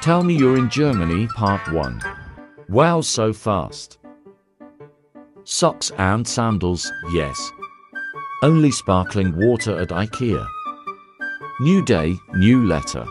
Tell me you're in Germany, part 1. Wow, so fast. Socks and sandals, yes. Only sparkling water at IKEA. New day, new letter.